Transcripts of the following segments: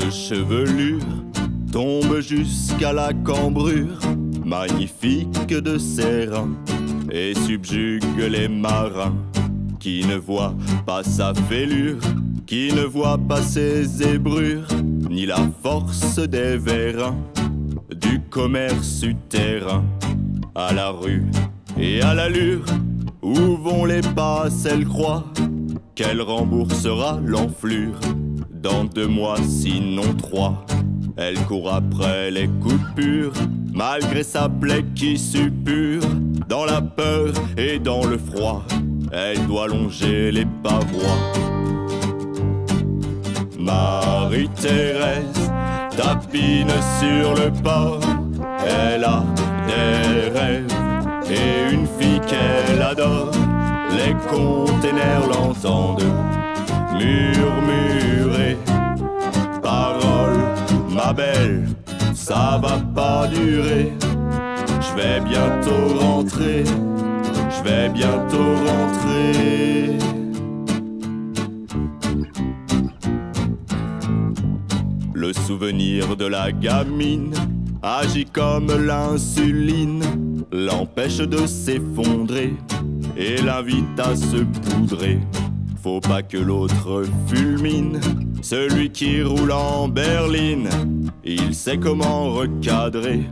Chevelure tombe jusqu'à la cambrure, magnifique de ses reins, et subjugue les marins qui ne voient pas sa fêlure, qui ne voient pas ses zébrures, ni la force des vérins du commerce souterrain. À la rue et à l'allure où vont les pas, elle croit qu'elle remboursera l'enflure dans deux mois, sinon trois. Elle court après les coupures, malgré sa plaie qui suppure. Dans la peur et dans le froid, elle doit longer les pavois. Marie-Thérèse tapine sur le pas, elle a des rêves et une fille qu'elle adore. Les containers l'entendent murmurer. Ma belle, ça va pas durer. Je vais bientôt rentrer, je vais bientôt rentrer. Le souvenir de la gamine agit comme l'insuline, l'empêche de s'effondrer et l'invite à se poudrer. Faut pas que l'autre fulmine, celui qui roule en berline. Sait comment recadrer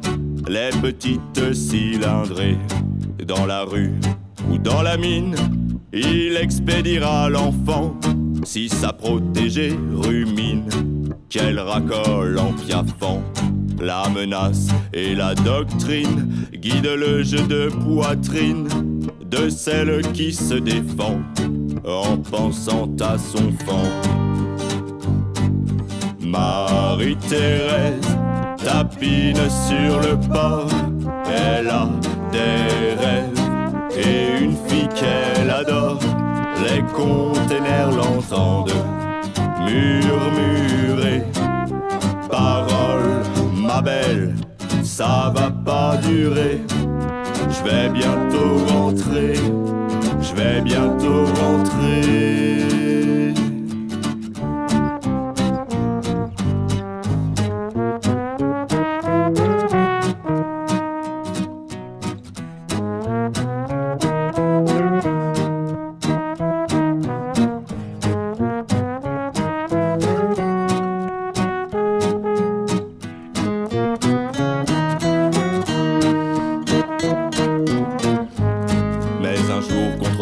les petites cylindrées. Dans la rue ou dans la mine, il expédiera l'enfant si sa protégée rumine. Qu'elle racole en piaffant. La menace et la doctrine guident le jeu de poitrine de celle qui se défend en pensant à son fan. Marie-Thérèse tapine sur le pas, elle a des rêves et une fille qu'elle adore. Les containers l'entendent murmurer. Parole, ma belle, ça va pas durer. Je vais bientôt rentrer, je vais bientôt rentrer.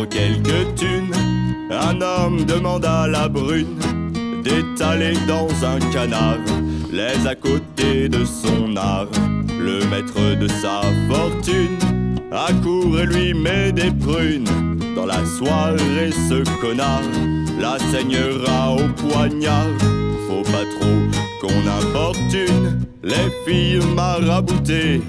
Quelques thunes, un homme demanda à la brune d'étaler dans un canard les à côté de son art. Le maître de sa fortune accourt et lui met des prunes. Dans la soirée, ce connard la saignera au poignard. Faut pas trop qu'on importune les filles maraboutées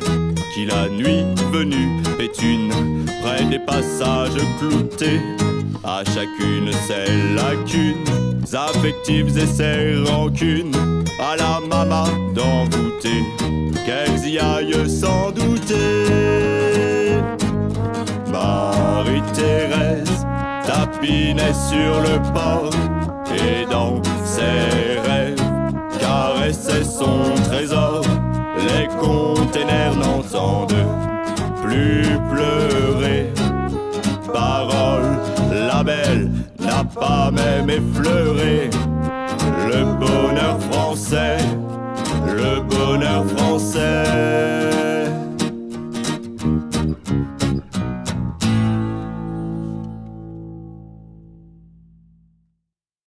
qui la nuit venue pétune près des passages cloutés. À chacune ses lacunes affectives et ses rancunes. À la maman d'envoûter qu'elles y aillent sans douter. Marie-Thérèse tapinait sur le port et dans ses rêves caressait son trésor. Les containers n'entendent plus pleurer. Parole, la belle n'a pas même effleuré